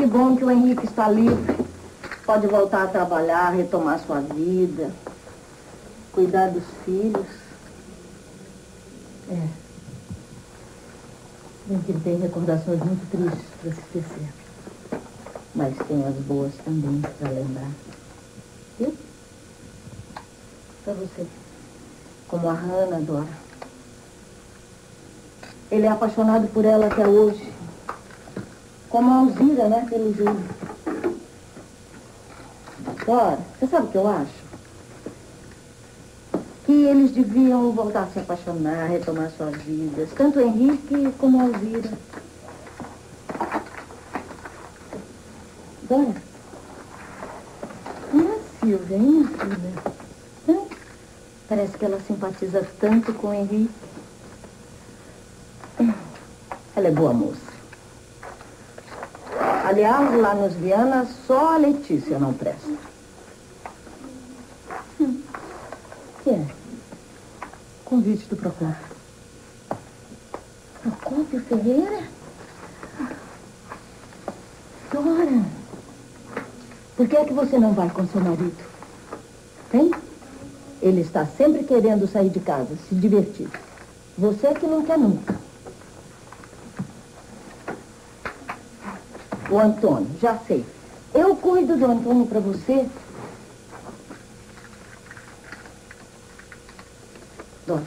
Que bom que o Henrique está livre. Pode voltar a trabalhar, retomar sua vida, cuidar dos filhos. É. Bem que ele tem recordações muito tristes para se esquecer. Mas tem as boas também para lembrar. Viu? Para você. Como a Hannah, Dora. Ele é apaixonado por ela até hoje. Como a Alzira, né? Pelo Júlio. Dora, você sabe o que eu acho? Que eles deviam voltar a se apaixonar, retomar suas vidas. Tanto Henrique como Alzira. Dora, e a Silvia, hein, minha filha? Parece que ela simpatiza tanto com o Henrique. Ela é boa moça. Aliás, lá nos Viana, só a Letícia não presta. Hum. que é? Convite do Procópio. Procópio Ferreira? Dora, por que é que você não vai com seu marido? Hein? Ele está sempre querendo sair de casa, se divertir. Você é que não quer nunca. O Antônio, já sei. Eu cuido do Antônio para você. Dona.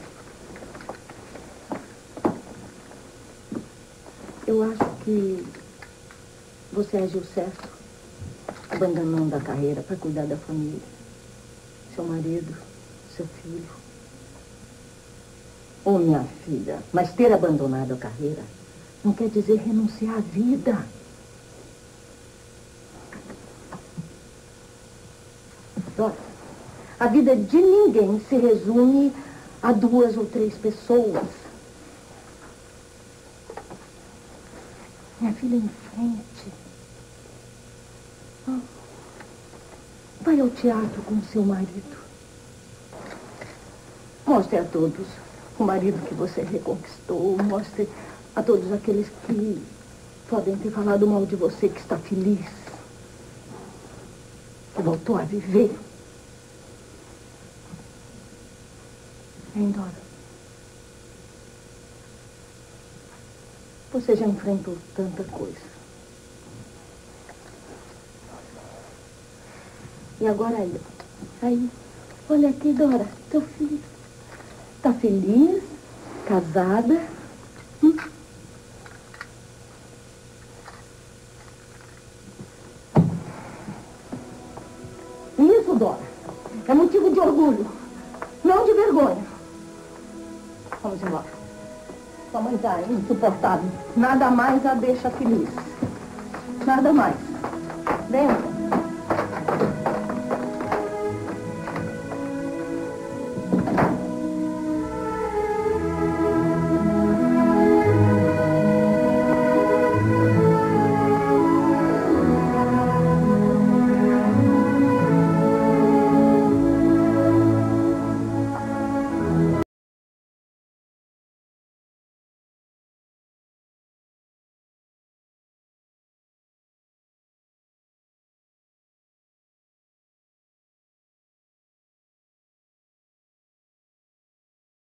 Eu acho que você agiu certo, abandonando a carreira para cuidar da família. Seu marido, seu filho. Oh, minha filha, mas ter abandonado a carreira não quer dizer renunciar à vida. Olha, a vida de ninguém se resume a duas ou três pessoas. Minha filha, em frente. Ah, vai ao teatro com seu marido. Mostre a todos o marido que você reconquistou. Mostre a todos aqueles que podem ter falado mal de você, que está feliz que voltou a viver. Hein, Dora? Você já enfrentou tanta coisa. E agora aí, aí, olha aqui, Dora, teu filho. Tá feliz, casada. Hum? É motivo de orgulho, não de vergonha. Vamos embora. Sua mãe tá insuportável. Nada mais a deixa feliz. Nada mais.